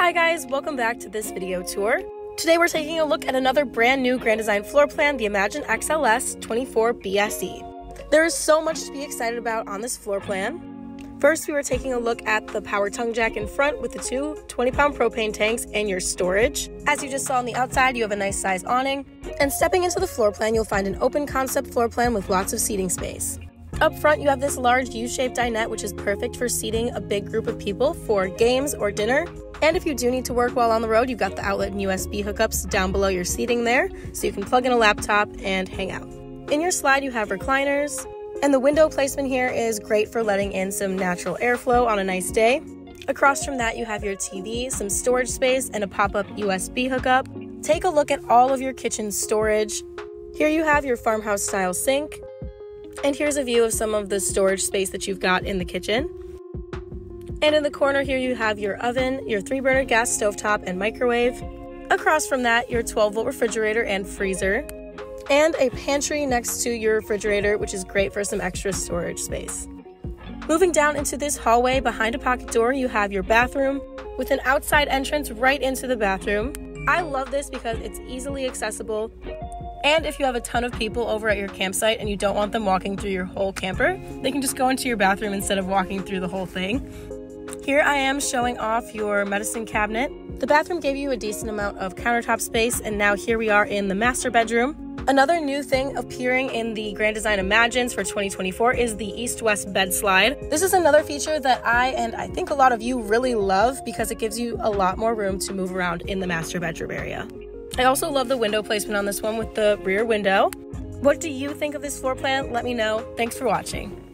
Hi guys, welcome back to this video tour. Today we're taking a look at another brand new Grand Design floor plan, the Imagine XLS 24 BSE. There is so much to be excited about on this floor plan. First, we were taking a look at the power tongue jack in front with the two 20 pound propane tanks and your storage. As you just saw on the outside, you have a nice size awning. And stepping into the floor plan, you'll find an open concept floor plan with lots of seating space. Up front, you have this large U-shaped dinette, which is perfect for seating a big group of people for games or dinner. And if you do need to work while on the road, you've got the outlet and USB hookups down below your seating there, so you can plug in a laptop and hang out. In your slide, you have recliners, and the window placement here is great for letting in some natural airflow on a nice day. Across from that, you have your TV, some storage space, and a pop up USB hookup. Take a look at all of your kitchen storage. Here you have your farmhouse style sink, and here's a view of some of the storage space that you've got in the kitchen. And in the corner here, you have your oven, your three burner gas stovetop, and microwave. Across from that, your 12 volt refrigerator and freezer. And a pantry next to your refrigerator, which is great for some extra storage space. Moving down into this hallway behind a pocket door, you have your bathroom with an outside entrance right into the bathroom. I love this because it's easily accessible and if you have a ton of people over at your campsite and you don't want them walking through your whole camper, they can just go into your bathroom instead of walking through the whole thing. Here I am showing off your medicine cabinet. The bathroom gave you a decent amount of countertop space, and now here we are in the master bedroom. Another new thing appearing in the Grand Design Imagines for 2024 is the east-west bed slide. This is another feature that I and I think a lot of you really love because it gives you a lot more room to move around in the master bedroom area. I also love the window placement on this one with the rear window. What do you think of this floor plan? Let me know. Thanks for watching.